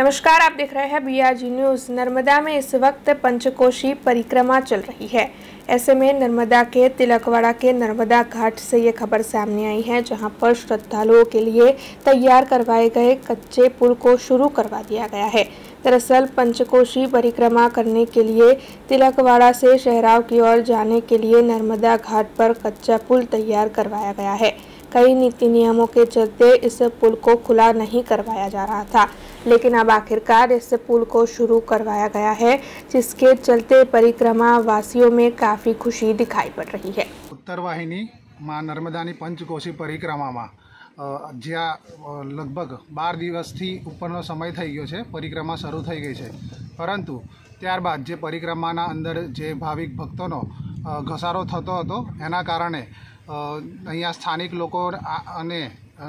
नमस्कार, आप देख रहे हैं बीआरजी न्यूज़ नर्मदा में इस वक्त पंचकोशी परिक्रमा चल रही है। ऐसे में नर्मदा के तिलकवाड़ा के नर्मदा घाट से ये खबर सामने आई है, जहाँ पर श्रद्धालुओं के लिए तैयार करवाए गए कच्चे पुल को शुरू करवा दिया गया है। दरअसल, पंचकोशी परिक्रमा करने के लिए तिलकवाड़ा से शहराव की ओर जाने के लिए नर्मदा घाट पर कच्चा पुल तैयार करवाया गया है। कई नीति नियमों के चलते इस पुल को खुला नहीं करवाया जा रहा था। लेकिन अब आखिरकार इस पुल को शुरू करवाया गया है जिसके चलते परिक्रमा वासियों में काफ़ी खुशी दिखाई पड़ रही है ઉત્તર વાહિની માં નર્મદાની પંચકોશી પરિક્રમામાં અ, જ્યાં અ, લગભગ બાર દિવસથી ઉપરનો સમય થઈ ગયો છે પરિક્રમા શરૂ થઈ ગઈ છે પરંતુ ત્યારબાદ જે પરિક્રમાના અંદર જે ભાવિક ભક્તોનો અ, ઘસારો થતો હતો એના કારણે અ, અહીંયા સ્થાનિક લોકો આ- અને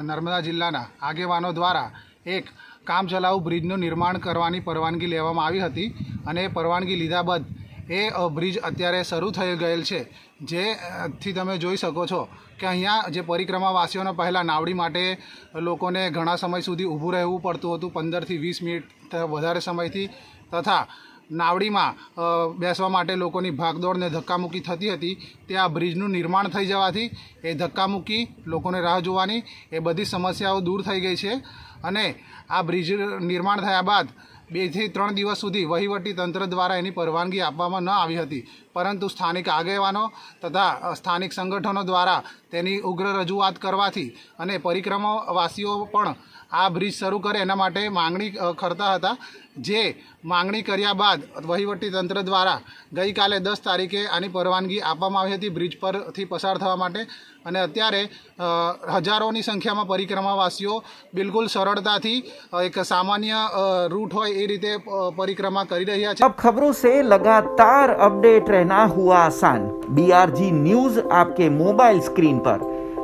નર્મદા જિલ્લાના આગેવાનો દ્વારા એક કામચલાઉ બ્રિજનું નિર્માણ કરવાની પરવાનગી લેવામાં આવી હતી અને પરવાનગી લીધા બાદ એ બ્રિજ અત્યારે શરૂ થઈ ગયેલ છે. જેથી તમે જોઈ શકો છો કે અહીંયા જે પરિક્રમાવાસીઓને પહેલાં નાવડી માટે લોકોને ઘણા સમય સુધી ઊભું રહેવું પડતું હતું. પંદરથી વીસ મિનિટ વધારે સમયથી તથા નાવડીમાં બેસવા માટે લોકોની ભાગદોડને ધક્કામુક્કી થતી હતી. તે આ બ્રિજનું નિર્માણ થઈ જવાથી એ ધક્કામુક્કી લોકોને રાહ જોવાની એ બધી સમસ્યાઓ દૂર થઈ ગઈ છે. અને આ બ્રિજ નિર્માણ થયા બાદ બેથી ત્રણ દિવસ સુધી વહીવટી તંત્ર દ્વારા એની પરવાનગી આપવામાં ન આવી હતી. પરંતુ સ્થાનિક આગેવાનો તથા સ્થાનિક સંગઠનો દ્વારા તેની ઉગ્ર રજૂઆત કરવાથી અને પરિક્રમાવાસીઓ પણ આ બ્રિજ શરૂ કરે એના માટે માંગણી અ, કરતા હતા જે માંગણી કર્યા બાદ વહીવટી તંત્ર દ્વારા ગઈકાલે દસ તારીખે આની પરવાનગી આપવામાં આવી હતી બ્રિજ પરથી પસાર થવા માટે અને અત્યારે અ, હજારોની સંખ્યામાં પરિક્રમાવાસીઓ બિલકુલ સરળતાથી અ, એક સામાન્ય અ, રૂટ હોય એ રીતે અ, પરિક્રમા કરી રહ્યા છે अब खबरों से लगातार अपडेट रहना हुआ आसान बीआरजी न्यूज आपके मोबाइल स्क्रीन पर